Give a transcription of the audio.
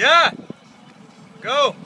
Yeah. Go.